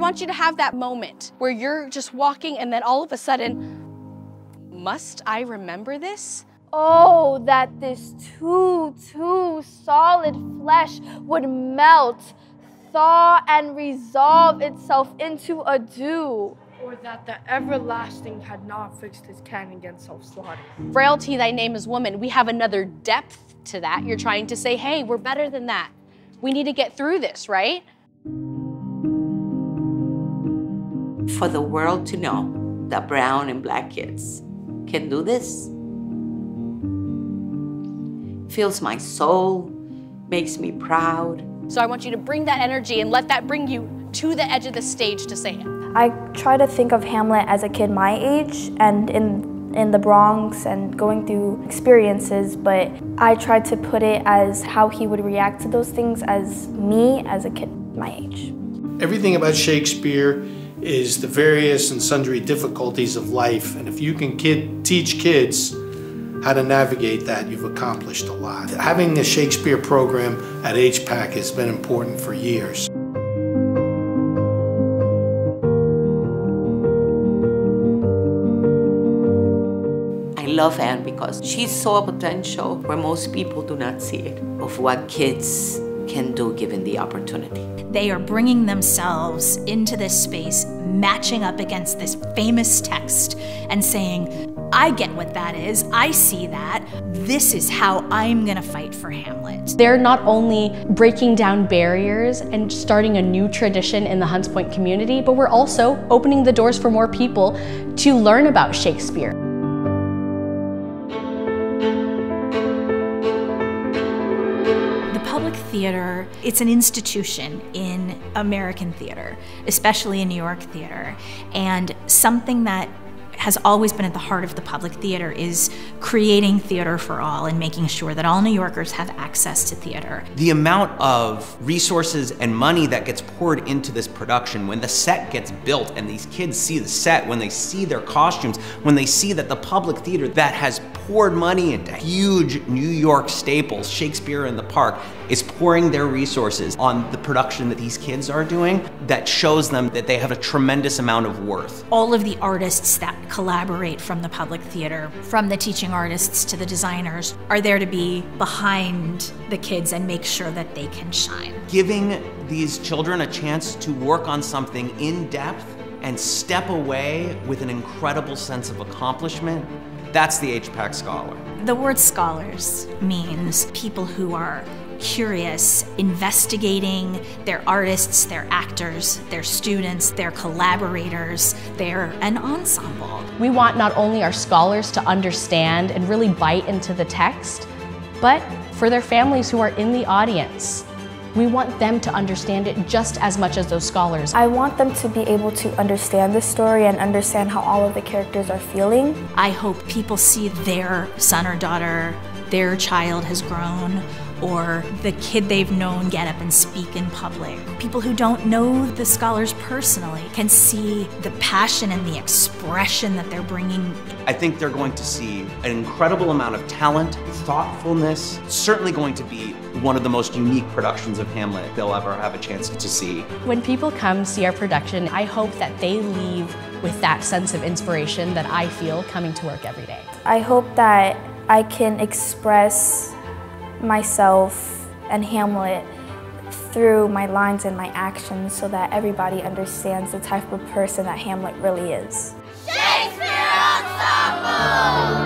want you to have that moment where you're just walking and then all of a sudden, must I remember this? Oh, that this too, too solid flesh would melt, thaw, and resolve itself into a dew. Or that the everlasting had not fixed his can against self-slaughter. Frailty, thy name is woman. We have another depth to that. You're trying to say, hey, we're better than that. We need to get through this, right? For the world to know that brown and black kids can do this fills my soul, makes me proud. So I want you to bring that energy and let that bring you to the edge of the stage to say it. I try to think of Hamlet as a kid my age and in in the Bronx and going through experiences, but I tried to put it as how he would react to those things as me as a kid my age. Everything about Shakespeare is the various and sundry difficulties of life, and if you can kid, teach kids how to navigate that, you've accomplished a lot. Having a Shakespeare program at HPAC has been important for years. I love Anne because she saw potential where most people do not see it, of what kids can do given the opportunity. They are bringing themselves into this space, matching up against this famous text, and saying, I get what that is. I see that. This is how I'm going to fight for Hamlet. They're not only breaking down barriers and starting a new tradition in the Hunts Point community, but we're also opening the doors for more people to learn about Shakespeare. Theater, it's an institution in American theater, especially in New York theater, and something that has always been at the heart of the public theater is creating theater for all and making sure that all New Yorkers have access to theater. The amount of resources and money that gets poured into this production, when the set gets built and these kids see the set, when they see their costumes, when they see that the public theater that has poured money into huge New York staples, Shakespeare in the Park, is pouring their resources on the production that these kids are doing that shows them that they have a tremendous amount of worth. All of the artists that collaborate from the public theater, from the teaching artists to the designers, are there to be behind the kids and make sure that they can shine. Giving these children a chance to work on something in depth and step away with an incredible sense of accomplishment, that's the HPAC Scholar. The word scholars means people who are curious, investigating. They're artists, they're actors, they're students, they're collaborators, they're an ensemble. We want not only our scholars to understand and really bite into the text, but for their families who are in the audience. We want them to understand it just as much as those scholars. I want them to be able to understand the story and understand how all of the characters are feeling. I hope people see their son or daughter, their child has grown, or the kid they've known get up and speak in public. People who don't know the scholars personally can see the passion and the expression that they're bringing. I think they're going to see an incredible amount of talent, thoughtfulness, certainly going to be one of the most unique productions of Hamlet they'll ever have a chance to see. When people come see our production, I hope that they leave with that sense of inspiration that I feel coming to work every day. I hope that I can express myself and Hamlet through my lines and my actions so that everybody understands the type of person that Hamlet really is. Shakespeare Ensemble!